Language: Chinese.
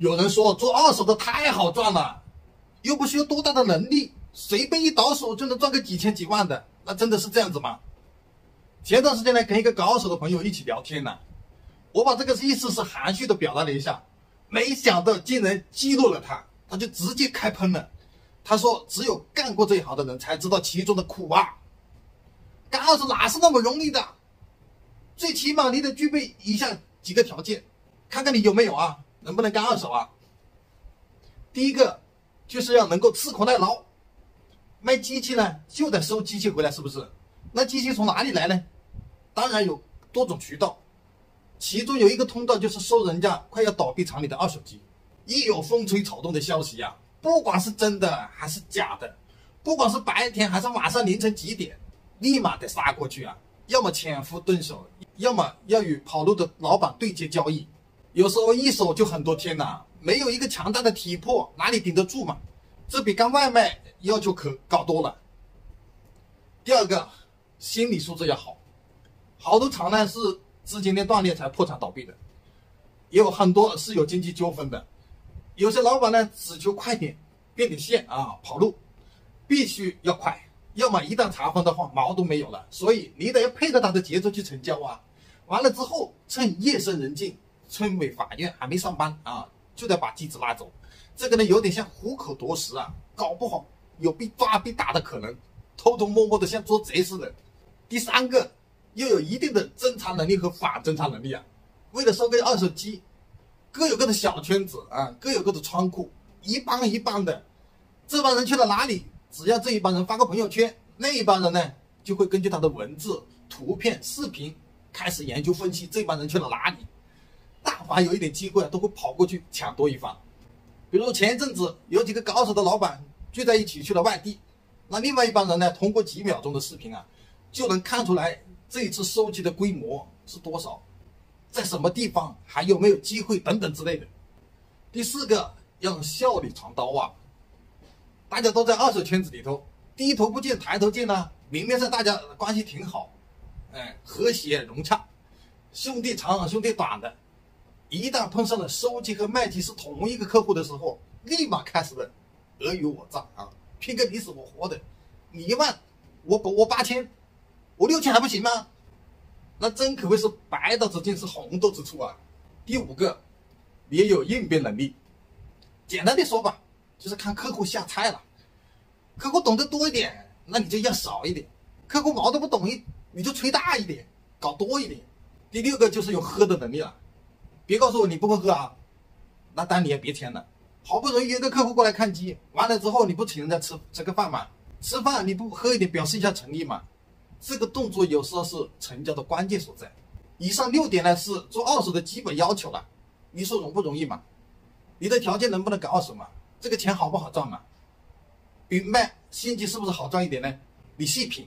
有人说做二手的太好赚了，又不需要多大的能力，随便一倒手就能赚个几千几万的，那真的是这样子吗？前段时间呢，跟一个搞二手的朋友一起聊天呢，我把这个意思是含蓄的表达了一下，没想到竟然激怒了他，他就直接开喷了。他说：“只有干过这一行的人才知道其中的苦啊！干二手哪是那么容易的？最起码你得具备以下几个条件，看看你有没有啊？能不能干二手啊？第一个就是要能够吃苦耐劳。卖机器呢，就得收机器回来，是不是？那机器从哪里来呢？当然有多种渠道，其中有一个通道就是收人家快要倒闭厂里的二手机。一有风吹草动的消息呀！”不管是真的还是假的，不管是白天还是晚上凌晨几点，立马得杀过去啊！要么潜伏蹲守，要么要与跑路的老板对接交易。有时候一守就很多天呐，没有一个强大的体魄，哪里顶得住嘛？这比干外卖要求可高多了。第二个，心理素质要好。好多厂呢是资金链断裂才破产倒闭的，也有很多是有经济纠纷的。有些老板呢，只求快点变点现啊，跑路，必须要快，要么一旦查封的话，毛都没有了。所以你得要配合他的节奏去成交啊。完了之后，趁夜深人静，村委法院还没上班啊，就得把机子拉走。这个呢，有点像虎口夺食啊，搞不好有被抓被打的可能，偷偷摸摸的像做贼似的。第三个，又有一定的侦查能力和反侦查能力啊，为了收个二手机。各有各的小圈子啊，各有各的仓库，一帮一帮的，这帮人去了哪里？只要这一帮人发个朋友圈，那一帮人呢就会根据他的文字、图片、视频开始研究分析这帮人去了哪里。但凡有一点机会啊，都会跑过去抢夺一番。比如前一阵子有几个高手的老板聚在一起去了外地，那另外一帮人呢，通过几秒钟的视频啊，就能看出来这一次收集的规模是多少。在什么地方还有没有机会等等之类的。第四个要笑里藏刀啊！大家都在二手圈子里头，低头不见抬头见呢。明面上大家关系挺好，哎，和谐融洽，兄弟长兄弟短的。一旦碰上了收机和卖机是同一个客户的时候，立马开始了尔虞我诈啊，拼个你死我活的。你一万，我我八千，我六千还不行吗？那真可谓是白刀子进是红豆之处啊！第五个，你也有应变能力。简单的说吧，就是看客户下菜了。客户懂得多一点，那你就要少一点；客户毛都不懂一，你就吹大一点，搞多一点。第六个就是有喝的能力了。别告诉我你不会喝啊，那单你也别签了。好不容易约个客户过来看机，完了之后你不请人家吃吃个饭吗？吃饭你不喝一点，表示一下诚意吗？这个动作有时候是成交的关键所在。以上六点呢是做二手的基本要求了，你说容不容易嘛？你的条件能不能搞二手嘛？这个钱好不好赚嘛？比卖新机是不是好赚一点呢？你细品。